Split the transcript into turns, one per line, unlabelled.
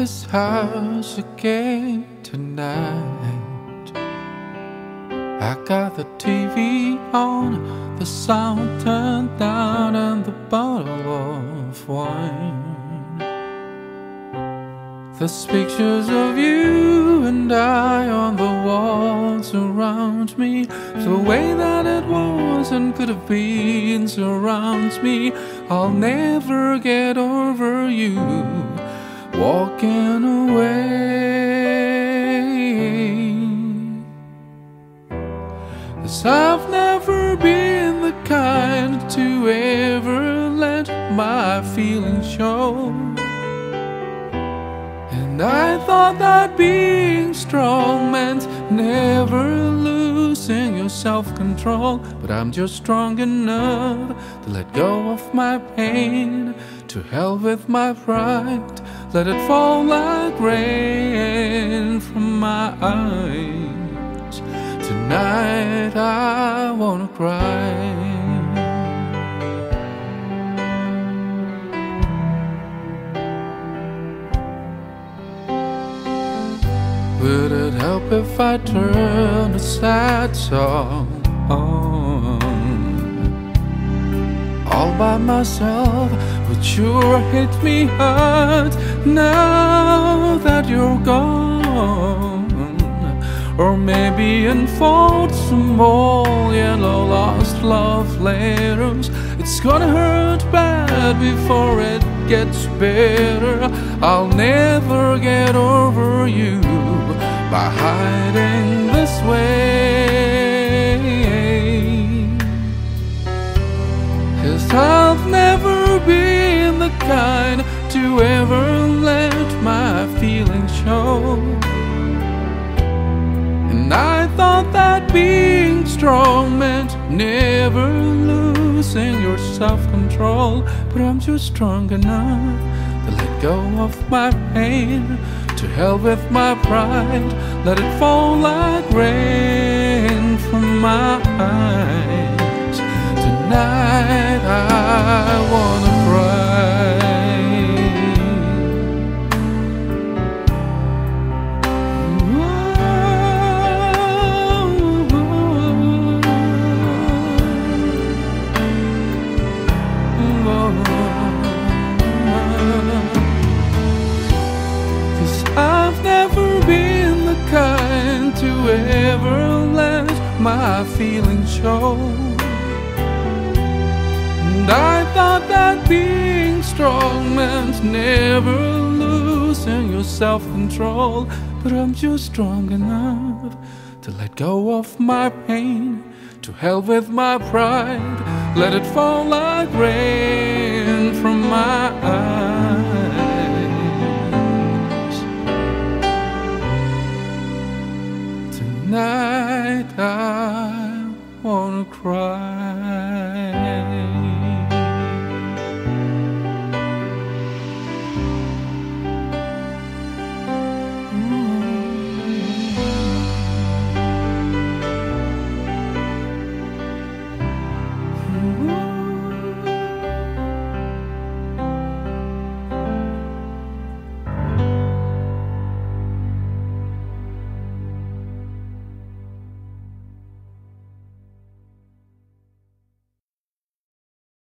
this house again tonight. I got the TV on, the sound turned down, and the bottle of wine. There's pictures of you and I on the walls around me. The way that it was and could have been surrounds me. I'll never get over you walking away. Cause I've never been the kind to ever let my feelings show. And I thought that being strong meant never losing your self control. But I'm just strong enough to let go of my pain. To hell with my pride, let it fall like rain from my eyes. Tonight I wanna cry. Would it help if I turned a sad song on? By myself would sure hit me hard now that you're gone. Or maybe unfold some more yellow lost love letters. It's gonna hurt bad before it gets better. I'll never get over you by hiding this way. I've never been the kind to ever let my feelings show. And I thought that being strong meant never losing your self control. But I'm just strong enough to let go of my pain. To hell with my pride, let it fall like rain to ever let my feelings show. And I thought that being strong meant never losing your self control. But I'm just strong enough to let go of my pain. To hell with my pride, let it fall like rain from my eyes.